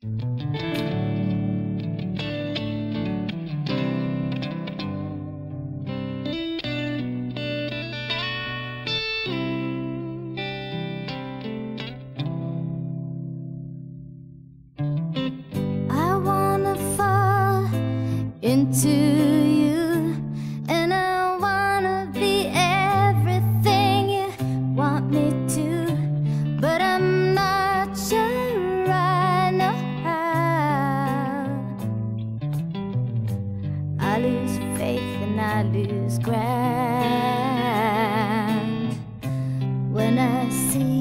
I wanna fall into faith and I lose ground. When I see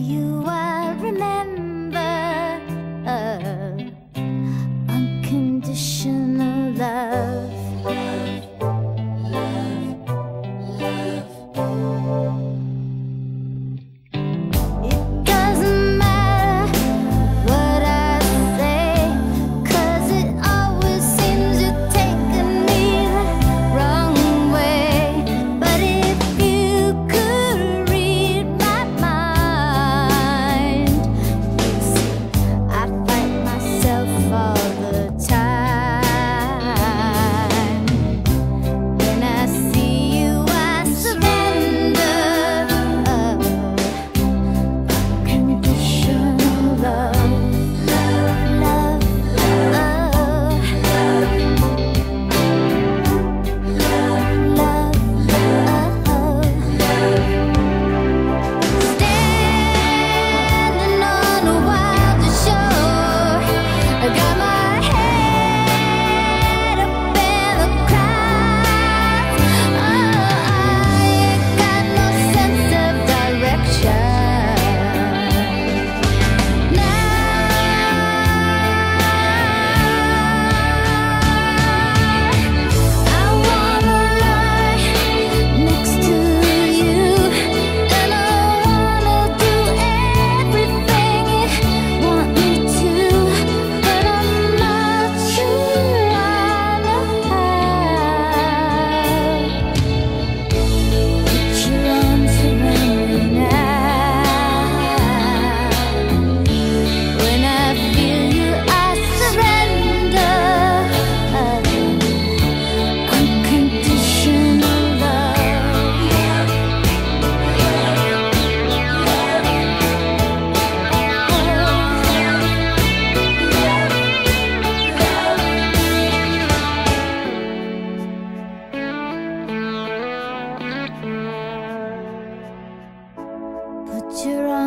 You're on.